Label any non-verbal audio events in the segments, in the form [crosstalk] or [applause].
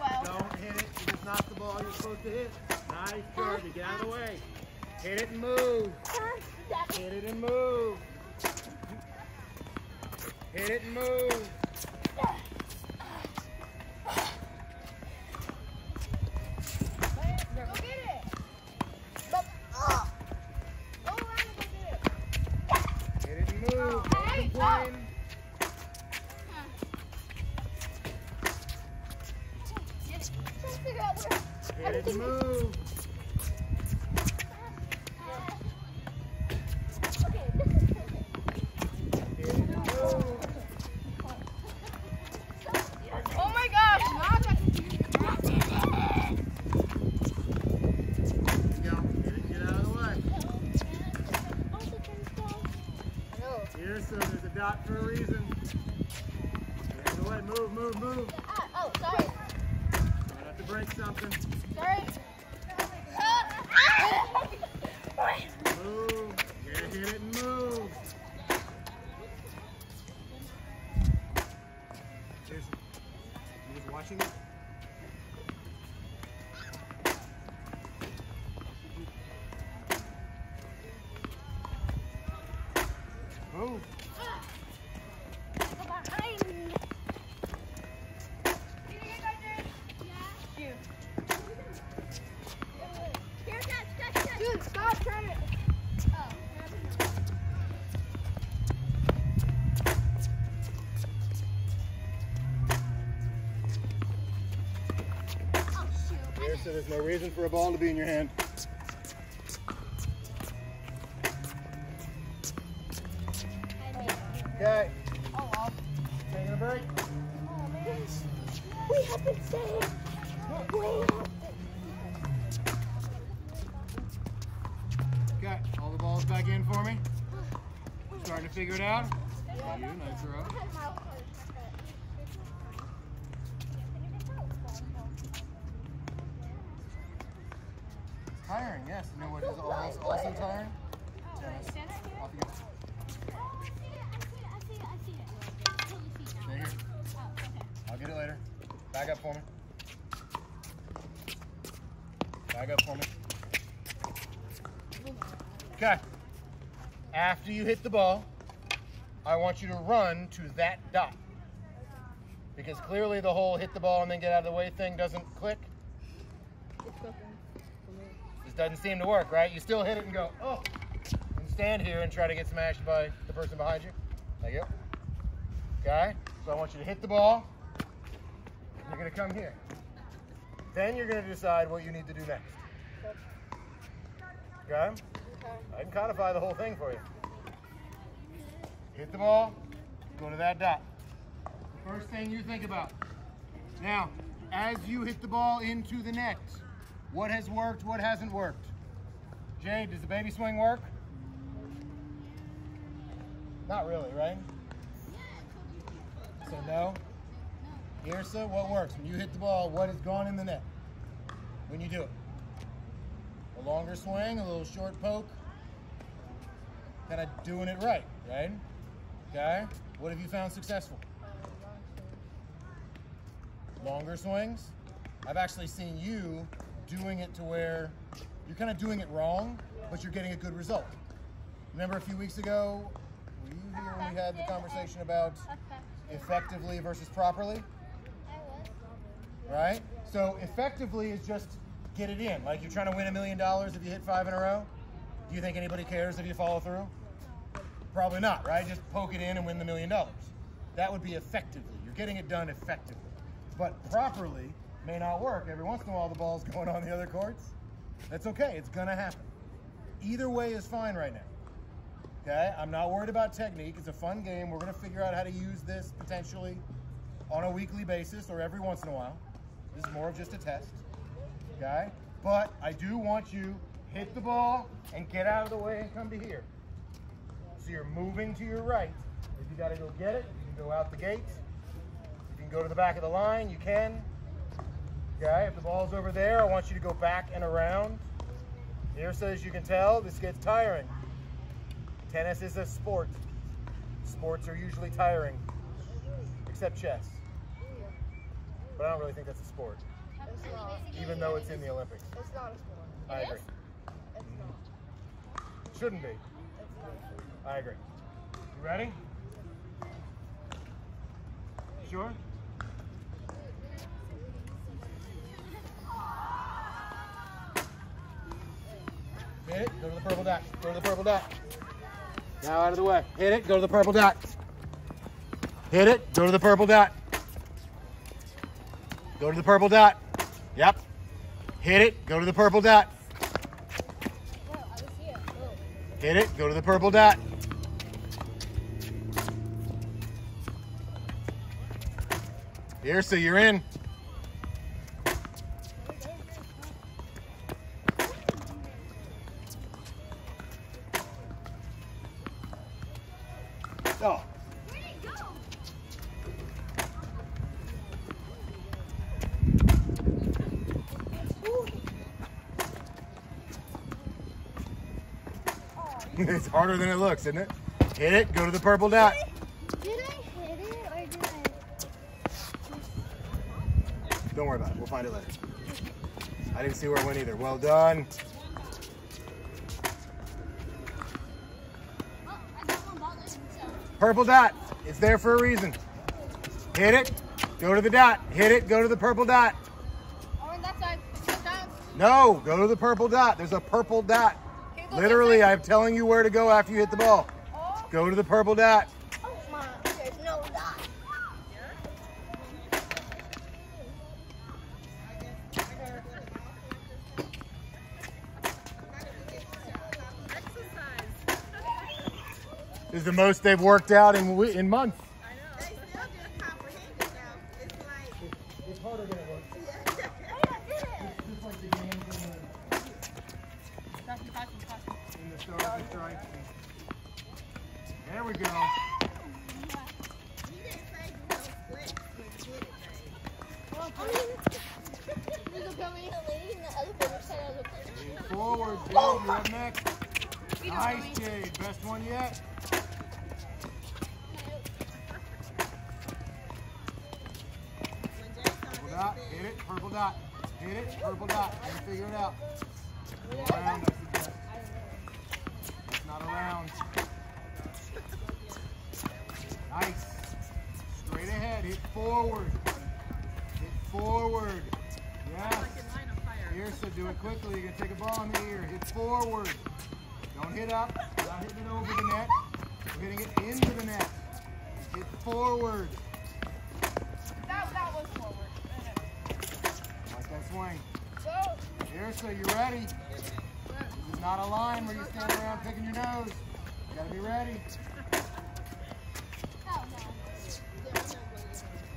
wow. Oh, Don't hit it. It's not the ball you're supposed to hit. Nice, Kirby. Get out of the way. Hit it and move. Hit it and move. Hit it and move. Figure out where. It and move. Okay, this is perfect. Hit it and move. Oh my gosh. Now I got confused. There you go. Hit it. Get out of the way. Also, turns down. No. Here, so there's a dot for a reason. Get out of the way. Move, move, move. Ah, oh, sorry. Might have to break something. Sorry. There's no reason for a ball to be in your hand. I made it. Okay, Oh well. taking a break. Oh man. We have been saved. We have been. Okay, all the balls back in for me. Starting to figure it out. Yeah, you, nice throw. Tiring, yes. You know what is also, also tiring? Tennis. Off you go. Oh, I see it. I see it. I see it. I see it. I totally see it now. Stay here. Oh. I'll get it later. Back up for me. Back up for me. Okay. After you hit the ball, I want you to run to that dot. Because clearly the whole hit the ball and then get out of the way thing doesn't click. Doesn't seem to work, right? You still hit it and go, oh, and stand here and try to get smashed by the person behind you. There you. Okay? So I want you to hit the ball. You're to come here. Then you're to decide what you need to do next. Okay? I can codify the whole thing for you. Hit the ball, go to that dot. First thing you think about. Now, as you hit the ball into the net, what has worked, what hasn't worked? Jade, does the baby swing work? Not really, right? So no? Irsa, what works? When you hit the ball, what has gone in the net? When you do it? A longer swing, a little short poke. Kind of doing it right, right? Okay? What have you found successful? Longer swings. I've actually seen you doing it to where you're kind of doing it wrong, but you're getting a good result. Remember a few weeks ago, were you here when we had the conversation about effectively versus properly? Right? So effectively is just get it in. Like you're trying to win a million dollars if you hit five in a row. Do you think anybody cares if you follow through? Probably not, right? Just poke it in and win the million dollars. That would be effectively. You're getting it done effectively. But properly may not work. Every once in a while the ball's [laughs] going on the other courts. That's okay. It's gonna happen. Either way is fine right now. Okay? I'm not worried about technique. It's a fun game. We're gonna figure out how to use this potentially on a weekly basis or every once in a while. This is more of just a test. Okay? But I do want you hit the ball and get out of the way and come to here. So you're moving to your right. If you gotta go get it, you can go out the gate. You can go to the back of the line, you can. Okay, if the ball's over there, I want you to go back and around. Here says you can tell, this gets tiring. Tennis is a sport. Sports are usually tiring, except chess. But I don't really think that's a sport, It's not. even though it's in the Olympics. It's not a sport. I agree. It's not. Shouldn't be. It's not. I agree. You ready? Sure? It, go to the purple dot. Go to the purple dot. Now out of the way. Hit it, go to the purple dot. Hit it, go to the purple dot. Go to the purple dot. Yep. Hit it, go to the purple dot. Hit it, go to the purple dot. Here, so you're in. [laughs] it's harder than it looks, isn't it? Hit it, go to the purple dot. Did I hit it or did I? Don't worry about it, we'll find it later. I didn't see where it went either. Well done. Oh, I got one ball there. So. Purple dot, it's there for a reason. Hit it, go to the dot. Hit it, go to the purple dot. Oh, on that side. No, go to the purple dot. There's a purple dot. Literally, I'm telling you where to go after you hit the ball. Go to the purple dot. Is the most they've worked out in in months. They still just comprehend it though. It's like, It's harder than it looks. yeah. I did it. Just like the games in the, in the stars and stripes. There we go. You didn't say you know flex when you did it, babe. I mean, look at me. The lady in the elevator said I looked like Forward, Jade. You're next. Nice, Jade. Best one yet. Purple dot. Hit it. Purple dot. Hit it. Purple dot. And figure it out. Go around, I suggest. It's not around. Nice. Straight ahead. Hit forward. Hit forward. Yes. line of fire. Here, so do it quickly. You're gonna take a ball in the ear. Hit forward. Don't hit up. Not hitting it over the net. You're hitting it into the net. Hit forward. that. That was forward. Like that swing. Here, so you ready? This is not a line where you stand around picking your nose. You gotta be ready.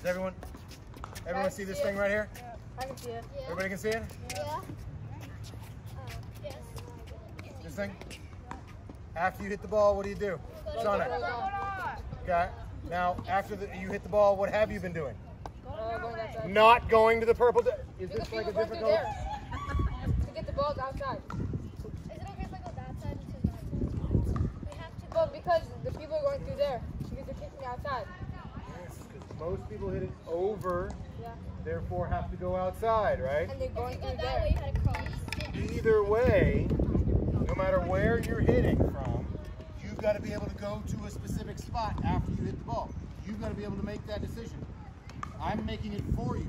Does everyone? Everyone see this thing right here? I can see it. Everybody can see it? Yeah. Uh, yes. This thing? After you hit the ball, what do you do? Sonic. Okay. Now, after the, you hit the ball, what have you been doing? Not going to the purple. Dot. Is this like a difficult? [laughs] To get the balls outside. Is it okay if I go that side instead of that side? We have to Well, because the people are going through there. Because they're kicking me outside. Yes, 'cause most people hit it over, Yeah. therefore have to go outside, right? And they're going If through that there. way, you had to cross. Either way, no matter where you're hitting from, you've got to be able to go to a specific spot after you hit the ball. You've got to be able to make that decision. I'm making it for you.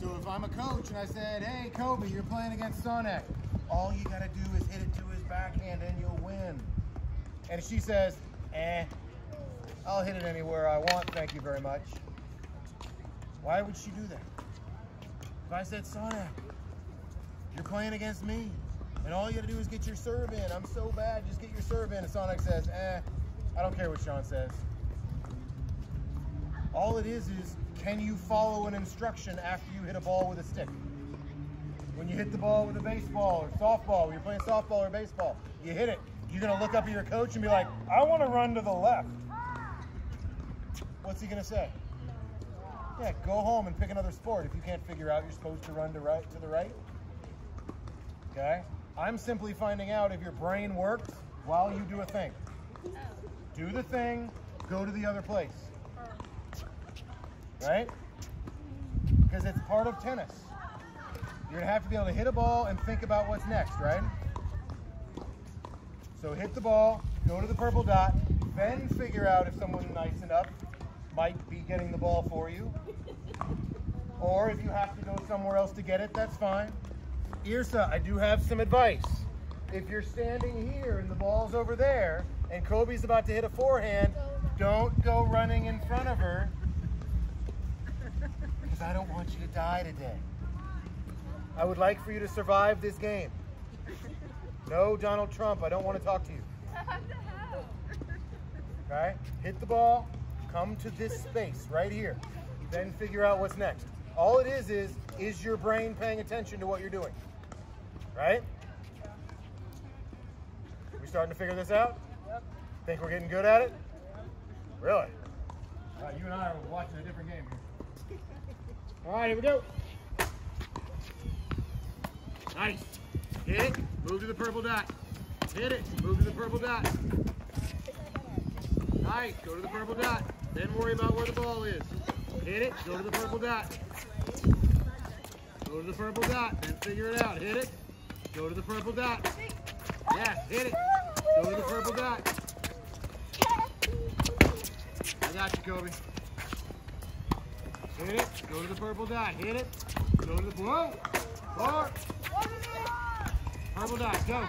So if I'm a coach and I said, hey, Kobe, you're playing against Sonek, all you got to do is hit it to his backhand and you'll win. And she says, eh, I'll hit it anywhere I want, thank you very much. Why would she do that? If I said, Sonic, you're playing against me, and all you gotta do is get your serve in. I'm so bad, just get your serve in. And Sonic says, eh, I don't care what Sean says. All it is is, can you follow an instruction after you hit a ball with a stick? When you hit the ball with a baseball or softball, when you're playing softball or baseball, you hit it. You're gonna look up at your coach and be like, I wanna run to the left. What's he gonna say? Yeah, go home and pick another sport if you can't figure out you're supposed to run to right to the right. Okay? I'm simply finding out if your brain works while you do a thing. Do the thing, go to the other place. Right? Because it's part of tennis. You're gonna have to be able to hit a ball and think about what's next, right? So hit the ball, go to the purple dot, then figure out if someone's nice enough might be getting the ball for you. [laughs] Or if you have to go somewhere else to get it, that's fine. Irsa, I do have some advice. If you're standing here and the ball's over there and Kobe's about to hit a forehand, don't go running in front of her [laughs] because I don't want you to die today. I would like for you to survive this game. No, Donald Trump, I don't want to talk to you. [laughs] Okay? Hit the ball, come to this space right here. Then figure out what's next. All it is is, is your brain paying attention to what you're doing? Right? We starting to figure this out? Think we're getting good at it? Really? All right, you and I are watching a different game here. All right, here we go. Nice. Hit it, move to the purple dot. Hit it, move to the purple dot. Nice, go to the purple dot. Then worry about where the ball is. Hit it, go to the purple dot. Go to the purple dot, then figure it out. Hit it, go to the purple dot. Yeah, hit it, go to the purple dot. I got you, Kobe. Hit it, go to the purple dot. Hit it, go to the, whoa, four. Purple dot. Go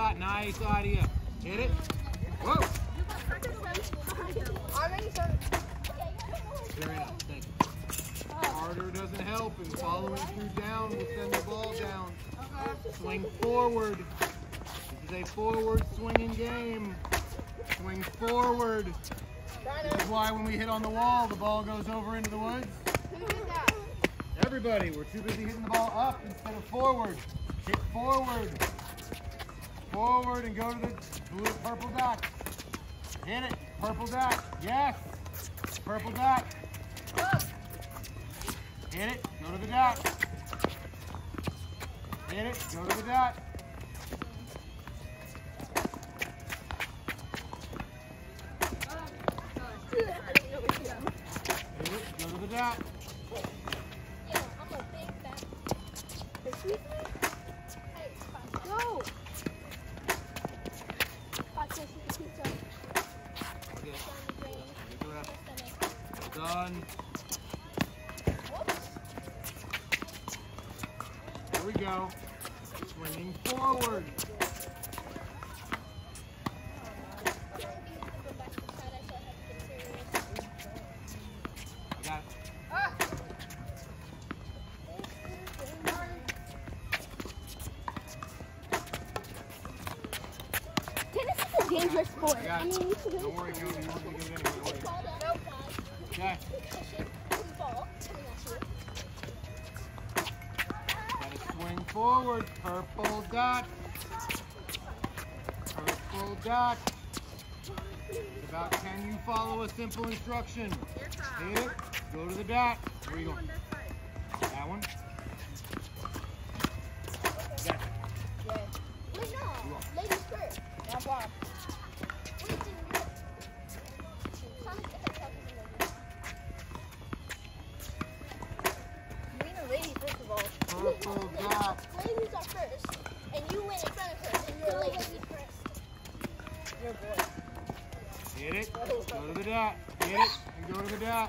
dot, nice idea. Hit it, whoa. Very nice, thank you. Harder doesn't help, and following through down will send the ball down. Swing forward. This is a forward swinging game. Swing forward. This is why when we hit on the wall, the ball goes over into the woods. Everybody, we're too busy hitting the ball up instead of forward. Hit forward. Forward and go to the blue purple dot. Hit it. Purple dot. Yes. Purple dot. Hit it. Go to the dot. Hit it. Go to the dot. Hit it. Go to the dot. Go! Okay. Good rep. Done. Here we go. Swinging forward. I got it. Tennis is a dangerous sport. I I mean, you should Don't worry, You want me to get it anyway. Don't worry. Okay. Gotta swing forward. Purple dot. Purple dot. It's about can you follow a simple instruction? Hit it. Go to the dot. Where are you going? That one? All. Purple dot. Ladies are first, and you went in front of her, and you're a lady first. You're boy. Hit it. Go to the dot. Hit it and go to the dot.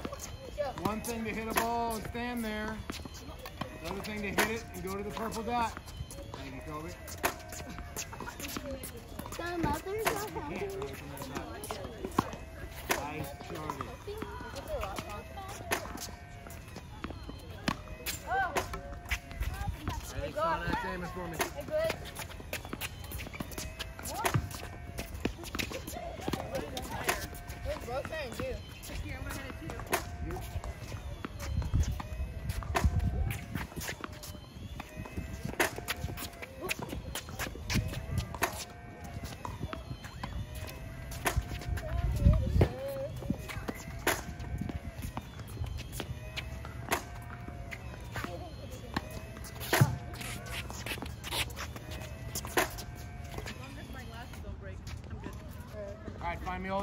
One thing to hit a ball and stand there. The other thing to hit it and go to the purple dot. Thank you, Kobe. My mother's not happy.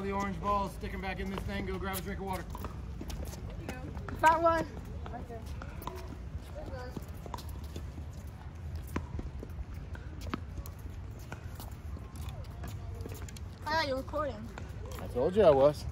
Right, all the orange balls, stick them back in this thing, go grab a drink of water. Found one. Ah, I thought you were recording. I told you I was.